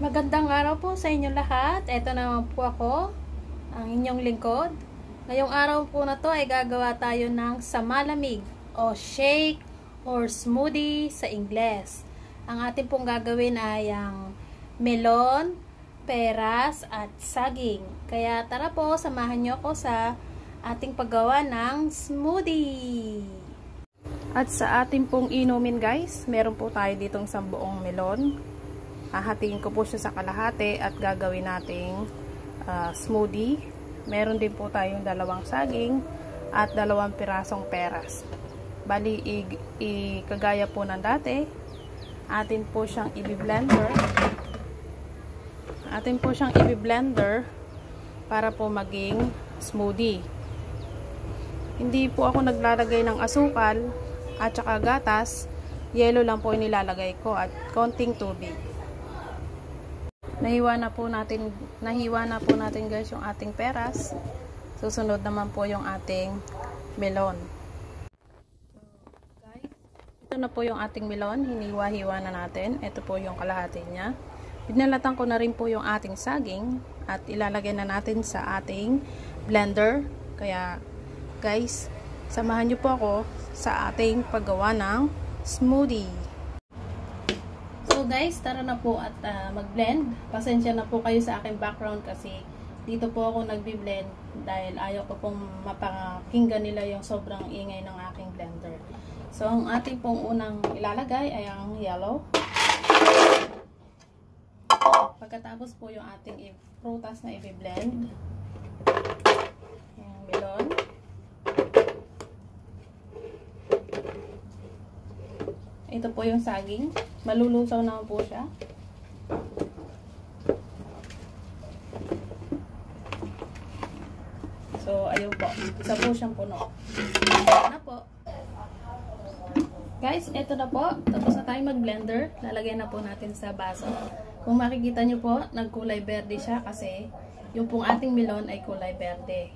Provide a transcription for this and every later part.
Magandang araw po sa inyo lahat. Ito naman po ako, ang inyong lingkod. Ngayong araw po na to ay gagawa tayo ng samalamig o shake or smoothie sa Ingles. Ang ating pong gagawin ay ang melon, peras at saging. Kaya tara po, samahan nyo ako sa ating paggawa ng smoothie. At sa ating pong inumin guys, meron po tayo ditong sambuong melon, Hahatiin ko po siya sa kalahati at gagawin nating uh, smoothie. Meron din po tayong dalawang saging at dalawang pirasong peras. Bali, ikagaya po ng dati. Atin po siyang i-blender. Atin po siyang i-blender para po maging smoothie. Hindi po ako naglalagay ng asukal at saka gatas. Yelo lang po nilalagay ko at konting tubig. Nahiwa na po natin, nahiwa na po natin guys yung ating peras. Susunod naman po yung ating melon. So, guys, ito na po yung ating melon. Hiniwa-hiwa na natin. Ito po yung kalahati niya. Pinalatan ko na rin po yung ating saging at ilalagay na natin sa ating blender. Kaya, guys, samahan nyo po ako sa ating paggawa ng smoothie. Guys, tara na po at uh, mag-blend. Pasensya na po kayo sa aking background kasi dito po ako nagbi-blend dahil ayaw ko pong mapakinggan nila yung sobrang ingay ng aking blender. So ang ating pong unang ilalagay ay ang yellow. Pagkatapos po yung ating prutas na i-blend. Yung melon. Ito po yung saging. Malulusaw naman po siya. So, ayun po. Isa po siyang puno. Na po. Guys, ito na po. Tapos na tayo mag-blender. Lalagay na po natin sa baso. Kung makikita nyo po, nagkulay berde siya kasi yung pong ating melon ay kulay berde.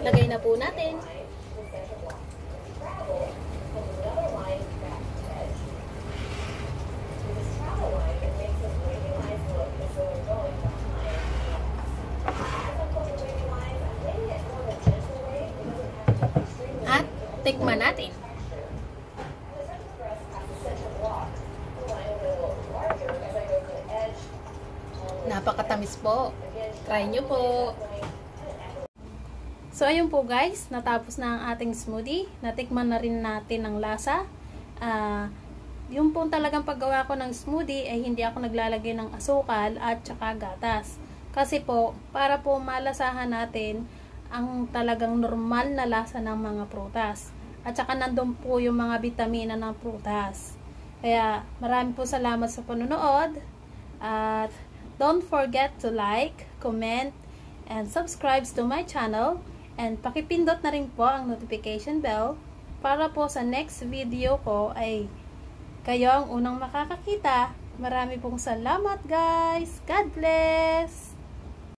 Lagay na po natin. At tikman natin. Napakatamis po. Try nyo po. So, ayun po guys, natapos na ang ating smoothie. Natikman na rin natin ang lasa. Uh, yung po talagang paggawa ko ng smoothie ay hindi ako naglalagay ng asukal at saka gatas. Kasi po, para po malasahan natin ang talagang normal na lasa ng mga prutas. At saka nandun po yung mga vitamina ng prutas. Kaya marami po salamat sa panonood. At don't forget to like, comment, and subscribe to my channel And pakipindot na rin po ang notification bell para po sa next video ko ay kayo ang unang makakakita. Marami pong salamat guys. God bless!